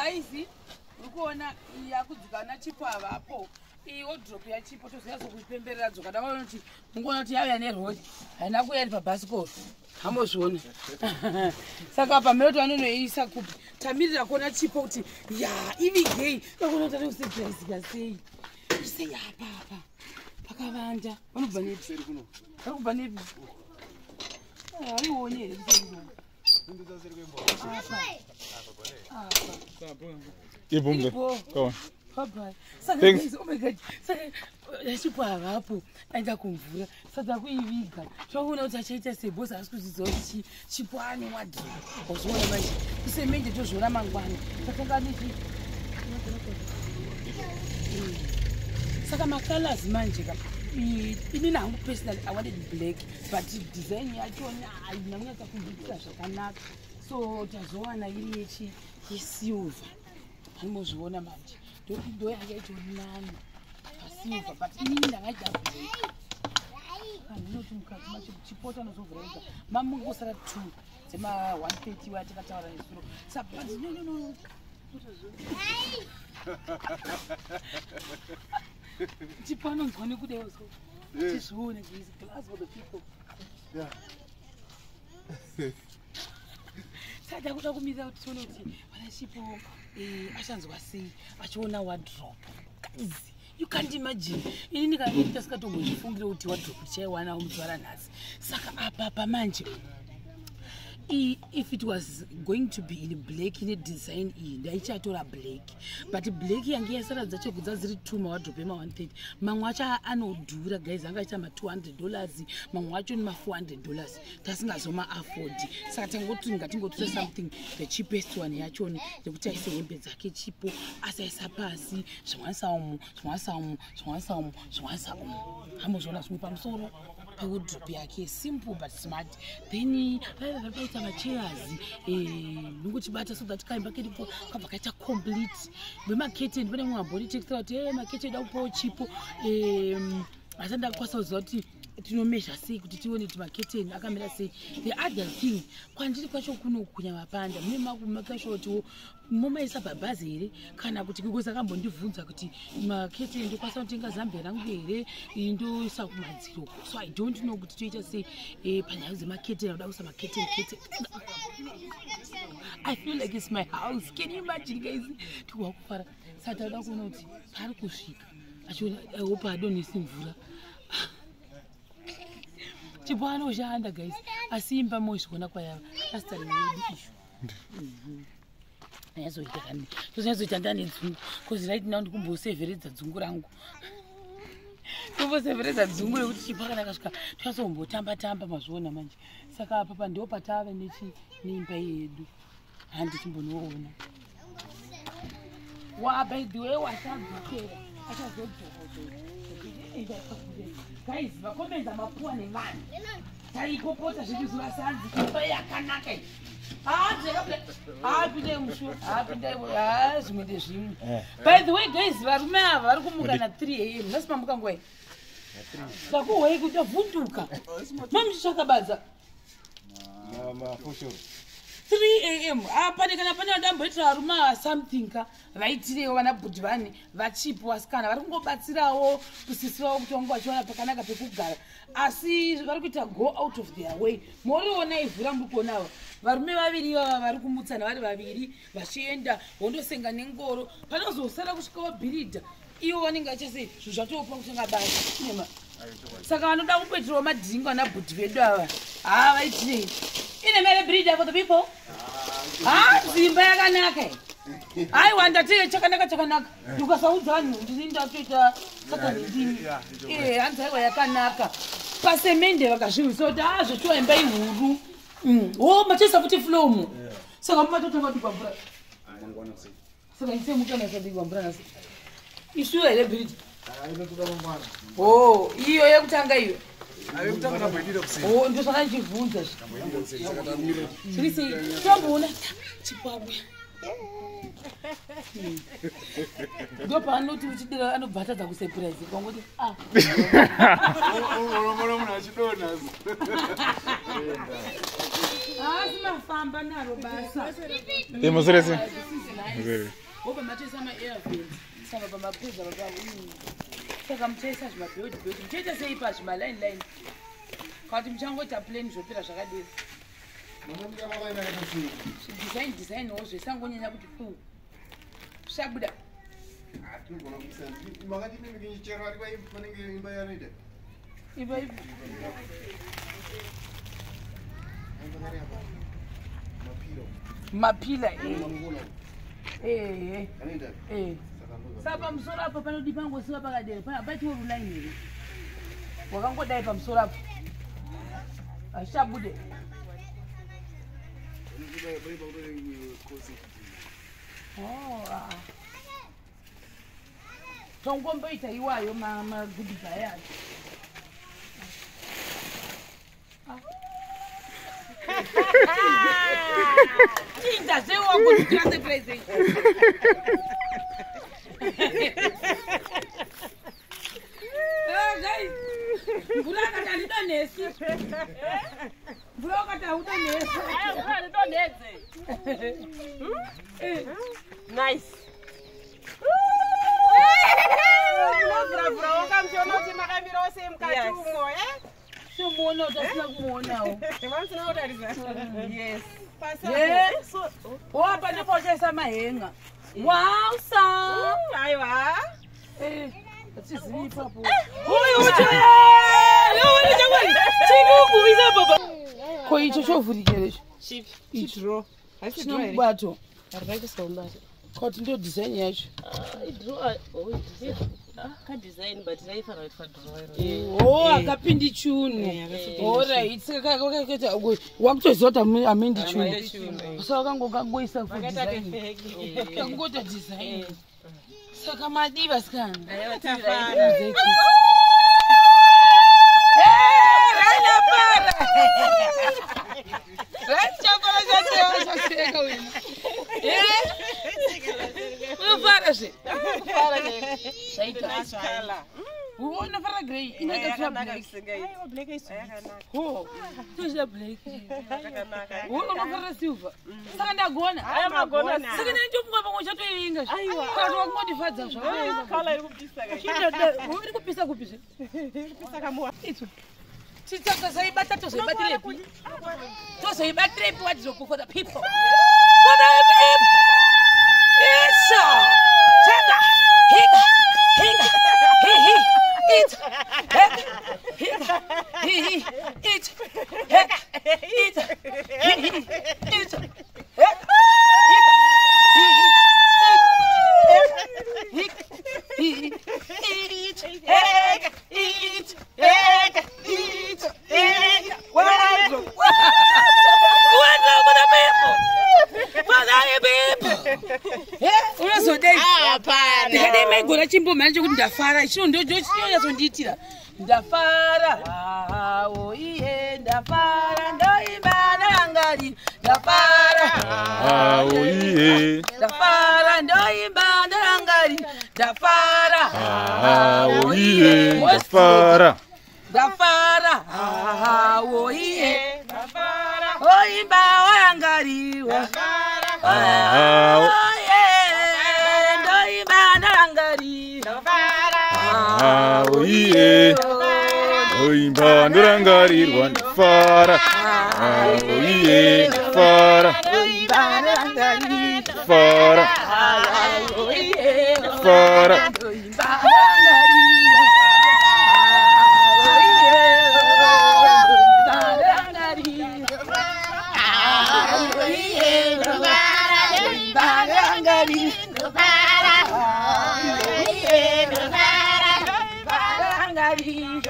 gaisi uri kuona yakudzikana chipo avapo. Iyi wodrop yachipo tozonyatsokuipemberera dzokada vaona kuti mungoona kuti yauya nerori haina kuya iri pabhasikoro. Hamozviona. Saka pamene kuti anonoisa kupi? Tamirira kuona chipo kuti ya ivigei akuona kuti anokusebhirazika sei? Sei apa apa? Pakavanda. Vanobva nepi? Vari kubva nepi? Haioni here ibhumle Ipo. kaona Bye-bye. Saka Thanks. guys, oh yachipo havapo aenda kumvura saka kuiviga. Twakuona kuti achaita sebhosi asi kudzidza kuti chi- chipo ane wadhi wazviona manje kusemende tozviona mangwana tatanga nechi saka macolors manje ka i- inini hangu personally i wanted black but design yachona haina kunyatsa kumbudzira zvakanaka. So tazowana iri yechi yesilver. Haimozviona manje. Ndo yanga itonani pasilver but inini ndangaita black. Handinoti mukati macho chipota nozovhuraiga mamungosara two dzema-130 waya takataura nesuro saka chipano ngoni kudewo so? Tizvione guys glass for the people. Saka takuda kumirira kuti tione kuti vana chipo eh, achanzwa sei achiona wadrop guys you can't imagine. Inini kanini tasingatombozvifungire kuti wadrop tichaiwanawo mudzivara nhasi saka apa pamanje if it was going to be in black ine design iyi ndaichatora black. But black yange yasaradza chegudza dziri two mawadrop ema-130 mamwe acho anodhura guys anga aita ma200 dollars. Mamwe acho ni ma400 dollars. Tasingazoma-afodi saka tangoti ngatingotore something the cheapest one yachoni yekuti aise hembe dzake chipo asaisa pasi zvimwanisa umu zvimwanisa umu zvimwanisa umu zvimwanisa umu hamuzviona zvimwe pamusoro pewodrop yake simple but smart. Then vaiva vari paita machairs nongochibata so that kaimba keripo kabva kaita complete. Vemaketeni pane mumwe amboni tekisira kuti e maketeni da kupawo chipo. Asi ndakwanisa kuziva kuti tinomezha sei kuti tione kuti maketeni akamira sei. The other thing kwandiri kwacho kuno kunya mapanda. Mune makashoti momaisa bhabhazi here? Kana kuti kukosi akambondibvunza kuti maketeni ndokwanisa kutenga zambia rangu here? Ndoisa kumadziro so i don't know kuti toita sei. Eh, panyaya dzemaketeni anoda kuisa maketeni keteni i feel like its my house. Can you imagine guys? Tiwakufara saka tauda kuona kuti pari kusvika. Achiona hope adonhesi mvura. Chipo anoshanda guys. Asi imba mozviona kwayava asitarini yedu ishu anyazoita kani tozonyazoita ndane dzungu bcause right now ndikumbosevheredza dzungu rangu tombosevheredza dzungu rekuti chipo kana kasvika toyazombotamba tamba mazviona manje. Saka apa pa ndo patave neimba yedu. Handi timbonoona wa by the way wachadzokera. Achazodzokoguys vakomenza mapuwa nevanhu taipopota zvedu zivasanzi imba yakanaka zvimwe ndezvimwe by the way guys varume ava vari kumuka na 3 am nhasi mamuka ngwai takuhwei kuti avhunduka mamuchitsvaka badza 3 am apane kana pane vadamboitira varume something ka vaitirewo vana budhivani vachipo vasikana vari kungobatsirawo kusisirawo kuti vange vachiwana pakanaka pekugara. Asi vari kuita go out of their way. Moriona ivhura muri kuonava varume vaviri vava vari kumutsana vari vaviri vachienda vondosenga nengoro. Panozosara kusvika vabhiridha ivo vanenge vachase zvinhu zvatopa kutenga basa inema saka vanoda kupoitirawo madhiringi vana bhudhi vedu ava. Haa vaitirei ine mere breeder for the people ha dzimba yakanaka iyi aiwa ndatee chakanaka chakanaka. Ndikasaudza vanhu ndini ndatoita sakanindini e hanzi aiwa yakanaka. Pasemende vakazvivisa kuti ha zvechiwa imba ihuru o machaisa futi flomu saka mumatotanga digwamvura saka isemukanaisadigwamvura nasi. Isuyo here breeder o iyo yekutanga iyo ndo zvaka ndichibvunza zviri sei tomboona chipabwe ndo paanoti uchidira anobva atadza kusepuraisi kwangoti a asi mafamba naro basa imuserese Okay. wobva matoisa maairvens saka pamapedza papa saka muchaisa zvimabheudi bheudi muchaita sei pazvi maline line kati muchangoita plani zvopera zvakadii? Zvidesign design wo zvesangonyanya kuti fu. Zvichabuda ivo ivo mapila ehe Eh. Pamusoro apo panodi pangosiwa pakadere paitiwo rulaini here wakangodai pamusoro apo hazvichabude tongomboita iwayo magudibhai acho chiita sewangotikira sepresent mvura akati handidonhesi mvura wakati haudonhesi nice. Munovhuravhura wakamuchiona kuti makamirawo sei mukati umo somuona kuti asina kumuonawo mamusina kutarisa yes. wapa ndopauchaisa mahenga wausa aiwa atizivi ipapo ko icho chovhurikerecho chidro china mubato kuti ndo design yacho kadesign but raifanira kuitwa dhrowa o akapindi chunu orit kakakata wakutoziva kuti amindi chunu sa wakangokangoisa kangota design. saka madiva sikana unofara zve unofara grey? Inoita tochida black. unofarira silver. Saka ndagona. Saka nanditomwa pamwe chatoinga kati wakungondifadza zvakauri kupisa kupi zve titozoibata tozoibatirepi tozoibatirepi wadhiropu for the people. For the people. Isho cheka hika hika hihi it heka hika hihi it heka it hihi it heka unozodei ndikadai maigona chimbomhani chokuti ndafara. Chino ndonyazondiitira ndafara. Awo iye ndafara ndoimba ndarangarira ndafara. Awo iye. ndafara ndoimba ndarangarira ndafara. Awo iye. Ndafara. ndafara. Awo iye. Oimba warangariwa Awo iye. Oimba ndorangarirwa ndafara. Awo iye. Ndafara. ndoimba ndarangarira Ndafara. awo iye Ndafara. ndoimba ndarangarira awo iye ndoimba ndarangarira awo iye ndoimba ndarangarira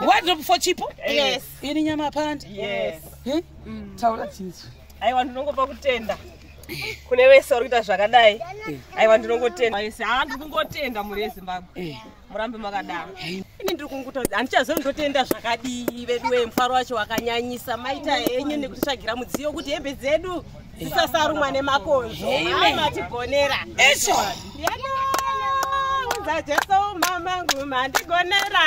Wardrobe for chipo? Yes. Ini nyama panda? yes Eh? Taura tinzo. aiwa ndinongopa kutenda. Kune vese vari kuita zvakadai. Aiwa ndinongotenda ese haa ndiri kungotenda mhuri yezimbabwe Eh. murambe makadaro ini ndiri kungutodzi handichazondotenda zvakadii. Vedu vemufaro wacho wakanyanyisa. Maita henyu nekutitsvagira mudziyo kuti hembe dzedu dzisasarumwa nemakonzo. Matigonera icho unza jesu mamangu mandigonera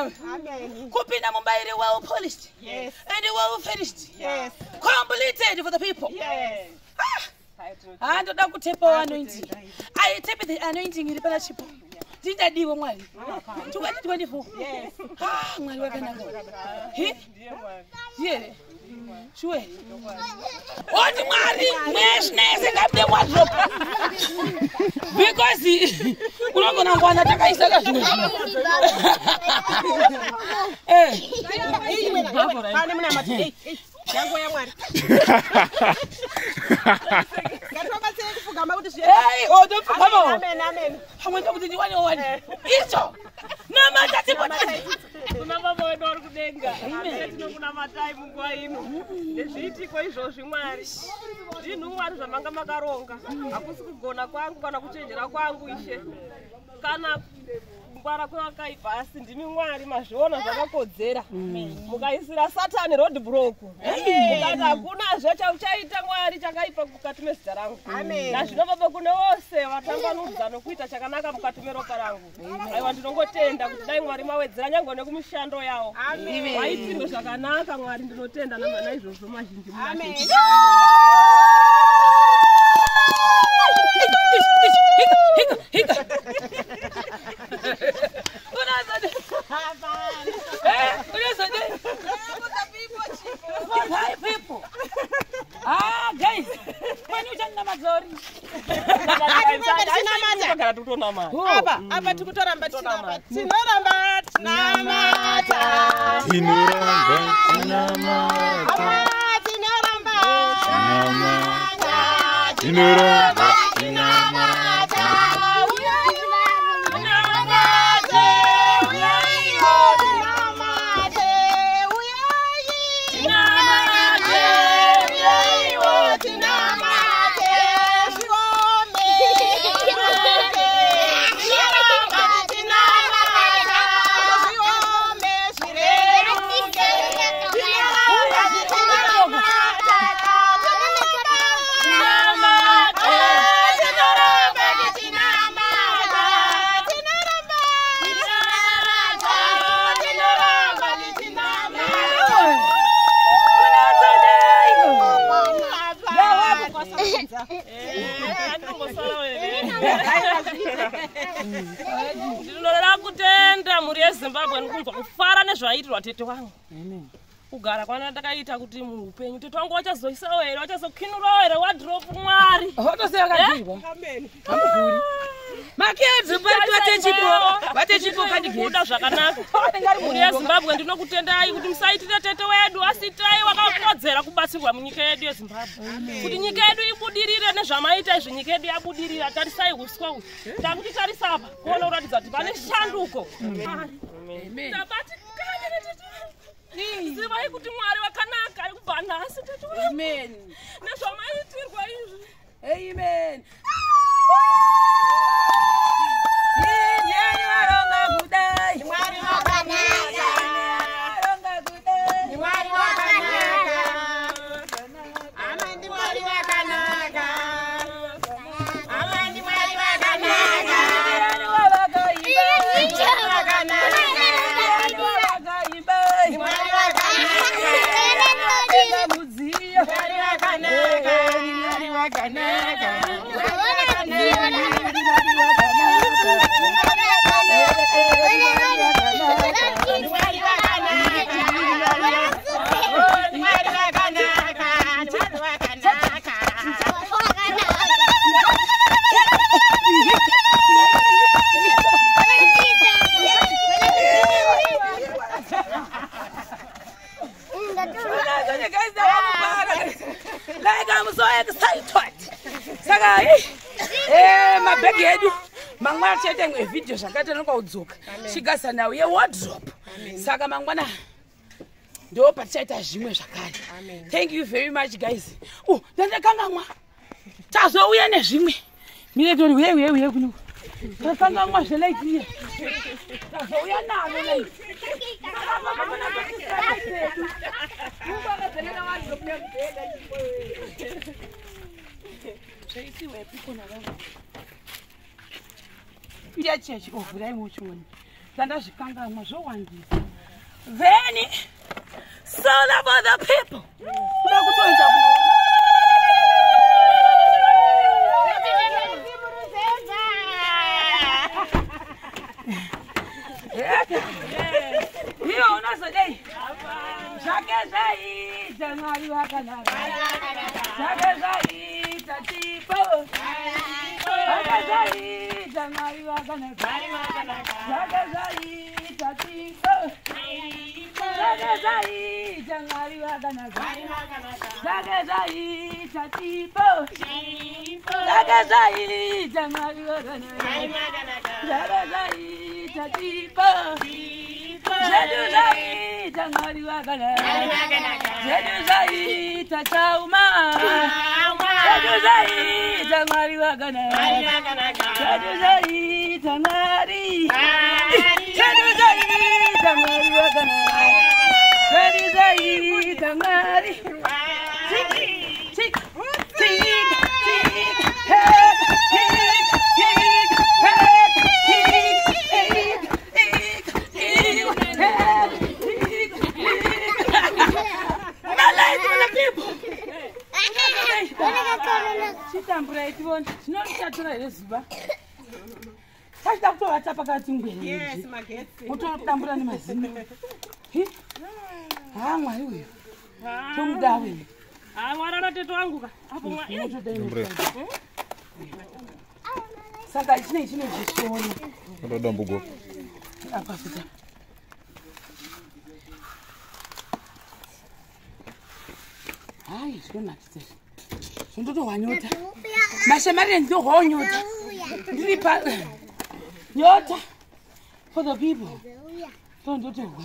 Amen. kupinda mubairi well polished Yes. and well finished Yes. completed for the people. Yes. handoda kutepawo anointing. Aitepe the anointing iri pana chipo ndingadiwo mwari 2024 Yes. Ah, mwari wakanaka He? Sure oti mwari mweshinese ngapinde wardrobe because unogona ngwana takaisa kazvimwe zvimwe Eh. pane muna mati yangu yamwari ngativabatsire kufugama kuti Hey, oh, don't forget about it. amen amen kuna baba wedu vari kudenga. Tinokuna matai munguva ino. Nezviitiko izvozvi mwari. Zvinhu mwari zvamanga makaronga. Hakusi kugona kwangu kana kuchenjera kwangu ishe. Kana kungwara kwevakaipa asi ndimi mwari mazviona zvakakodzera. Mukaisira satani rod block. Mukati hakunazve chauchaita mwari chakaipa mukati mezita rangu. Nazvino baba kune vose vatambanudza nokuita chakanaka mukati meropa rangu. Aiwa ndinongotenda kuti dai mwari mawedzera nyange nekumishando yavo. Vaitirwe zvakanaka mwari ndinotenda naizvozvo mazhinji muna Jesu. Tinogara tikutonamata. apa apa tikutoramba tinamata tinoramba tinamata tinoramba tinamata tinoramba tinamata tinoramba ndinoda kutenda mhuri yezimbabwe ndikunzwa kufara nezvaitirwa tete wangu. Kugara kwana ndakaita kuti muupenyu tete wangu wachazoisawo here wachazokinurawo here wadhropu mwari makedzi vatechipo vatechipo kuda zvakanaka. Mhuri yezimbabwe ndinokutendai kuti musaitire tete wedu asitai wakakodzera kubatsirwa munyika yedu yezimbabwe. Kuti nyika yedu ibudirire nezvamaita izvi nyika yedu yabudirira tarisai uswa uyu takuti tarisapa kuona kuratidza kuti pane shanduko. Zivai kuti mwari wakanaka ari kubva nhasi tete nezvamaitirwa izvi. Amen. Ah. like i'm so excited saka hei mabhegi edu mangwana tichaita imwe vhidhiyo zvakaita noka kudzoka chigaza nhau yewardrop saka mangwana ndo patichaita zvimwe zvakare thank you very much guys u ndandakangamwa tazouya nezvimwe mire tori uyeuyeuyekunoku uye uye kuno takangamwa zvelaitiye tazouya nalo laiti iyachechi ovhurai muchioni ndandazvikangamwa zvowandisa. Then sola for the people. Kuda kutoita kuno zvaita mwari vakanaka zvake zvaita zvedu zvaita mwari vakanaka zvedu zvaita chauma zvedu zvaita mwari vakanaka zvedu zvaita mwari zvedu zvaita mwari vakanaka zvedu zvaita mwari zvinorichatora here ziva tachida kutovata pakati ngwenezi mototambura nemazino. Ha mwari uyu. Tomuda wenu Ah, mwana na teto wangu ka. Hapo mwa. saka chinei chinozvisona Ndodambugo. apa futa. Hai zvinonakisa zvondotohwanyota. Mashamarire ndohwanyota ndiri pa nyota. For the people. Tondotohwa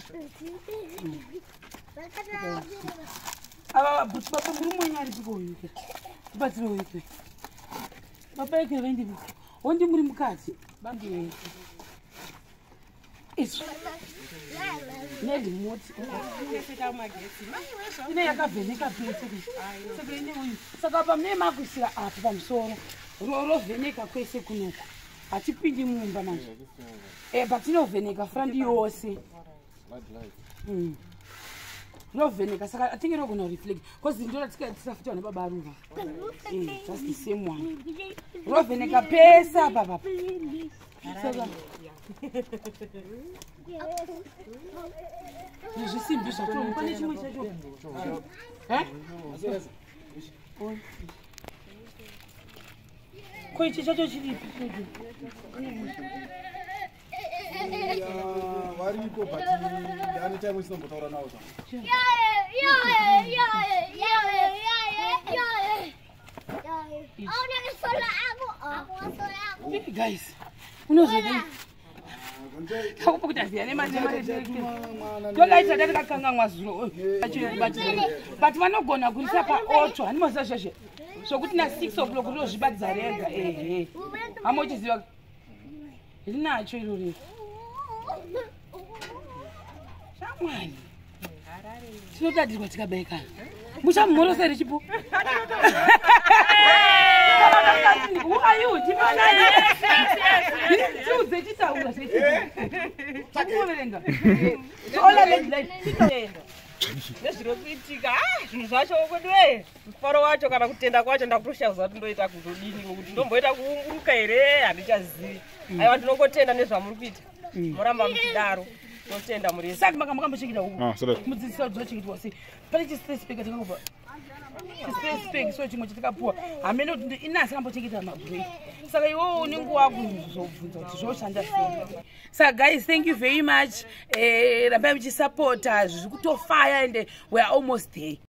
ava vabhuti baba muri mwenyari tikoyuke tibatsiroyukwe baba eke vendi wondi muri mukadzi. Bandiweke izvo nerimoti ine yakavheneka pese saka pamune makuisira apo pamusoro ro- rovheneka kwese kunoku hatipindi mumba manje. E patinovheneka frandi yose. Mm. rovheneka saka atinge rogona kureflect bcause ndoda tisafutiwa nebaba aruva Eh, just the same one. Rovheneka pese apa papa nezvisimbi zvacho pane chimwe chacho Eh? Ko ichi chacho chiripi varipo but ane time isinombotaura navo Hey, guys unozodei kakupokuti aziya nemanematokaita tatakakangangwa zuro but vanogona kuisa paoto handimaziva zvezve zvokuti na6 o'clock rinozvibadza rega ehe hama uchiziva rinacho iro rero shamwani tinotadirwa tikabayikana muchamumhorose richipo tiudze chitaura zvechikuverenga nezviri kuitika ah, zvinhu zvacho kwedu e mufaro wacho kana kutenda kwacho ndakutoshaziva kuti ndoita kuzodini ngokuti ndomboita kuunguruka here handichazivi. Aiwa ndinongotenda nezvamuri kuita moramba muchidaro notenda murese saka maka makambochekita uku. Ah, mudzidzisi wadzo wachekitwa sei pane chispecipec takangobva chispecipec so chimwe chatakapuwa hamene kuti inasi akambochekita mabreak saka iwewo une nguva kuzobvunza kuti zvoshanda sei saka guys thank you very much. Eh, rambai muchisapota zviri kutofaya and weare almost there